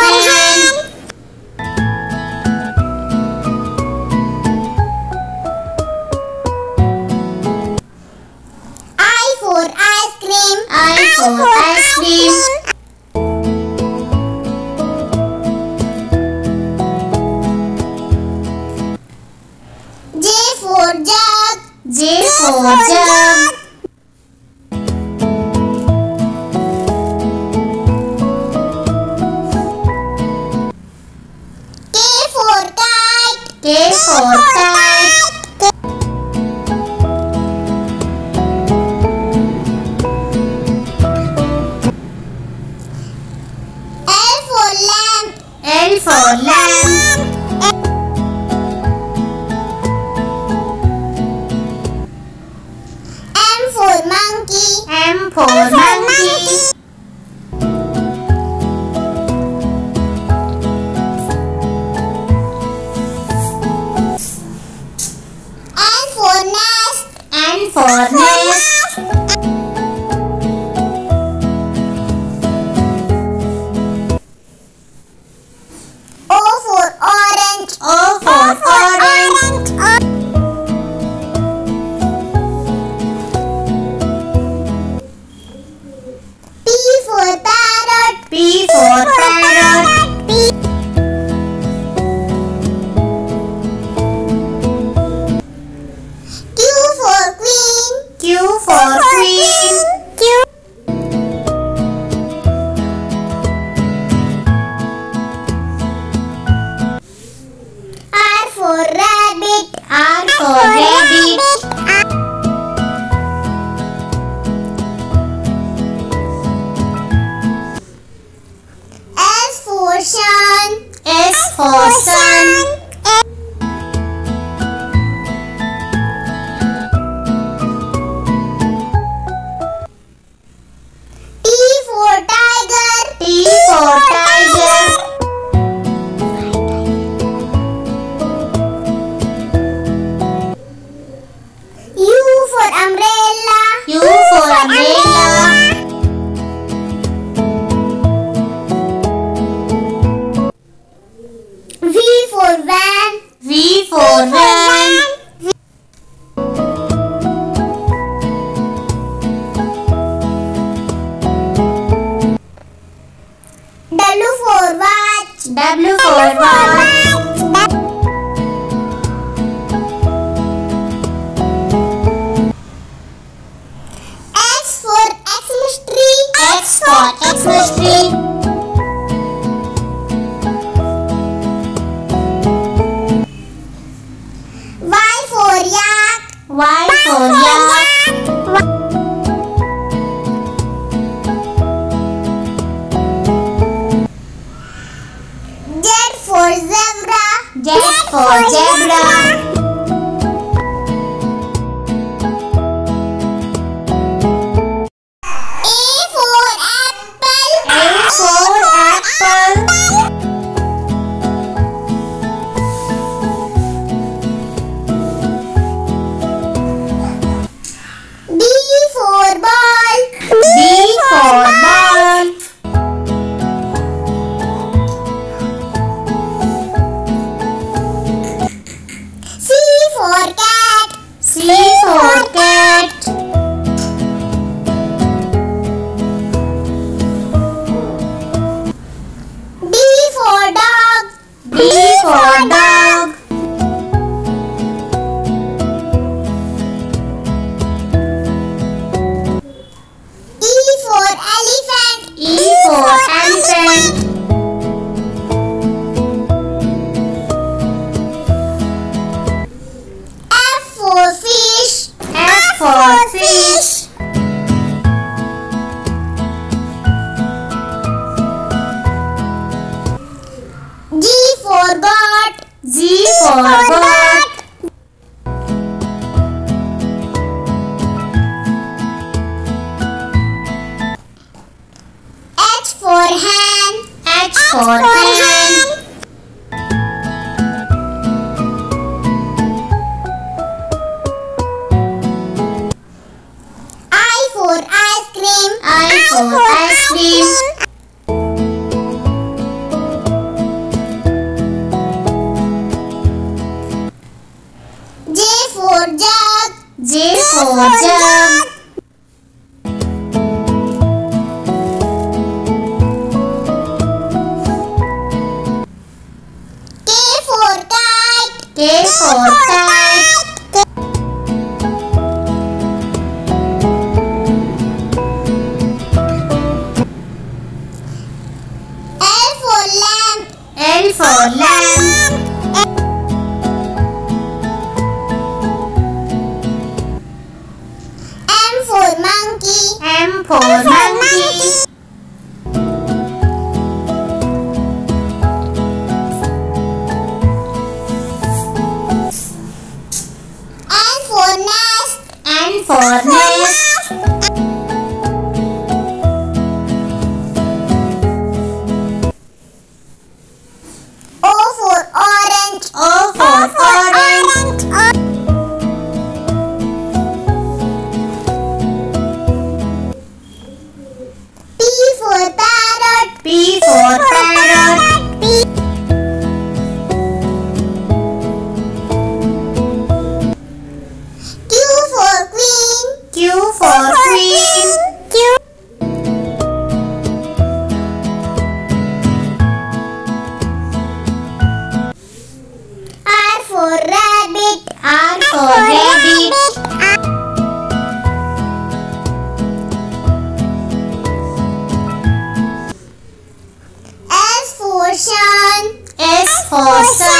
Bye. full monkey. em full monkey. monkey. S for sun. S for sun. 好呀 forward. H for hand. H for hand. I for ice cream. I for ice cream. 我家。for now. horse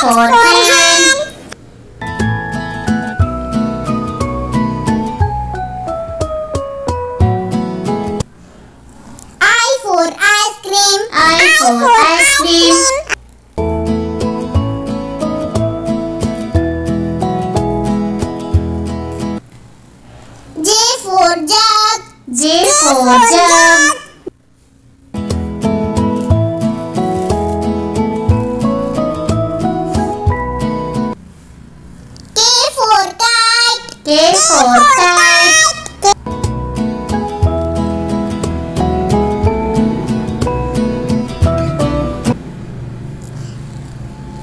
Forehand. I for ice cream. I, I for, for ice cream. cream. J for jug. J, J for jug. jug. phổi tai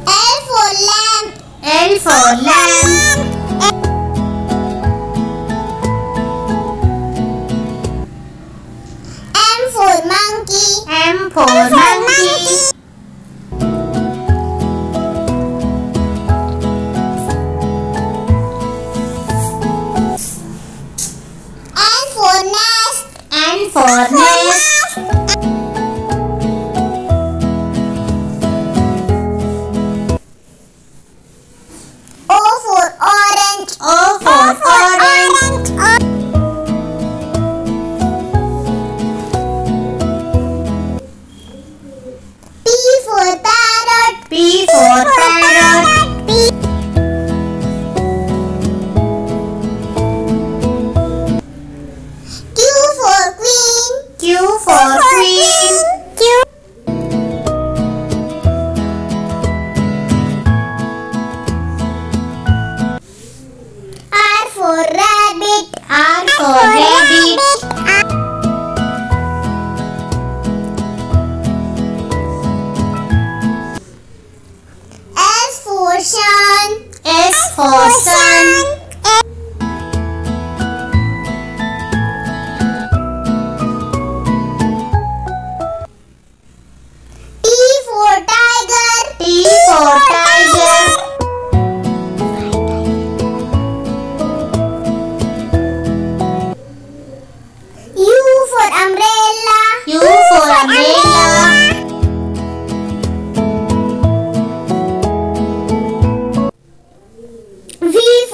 Én phổi lam Én phổi lam monkey Em phổi for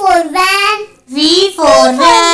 for van. V for van.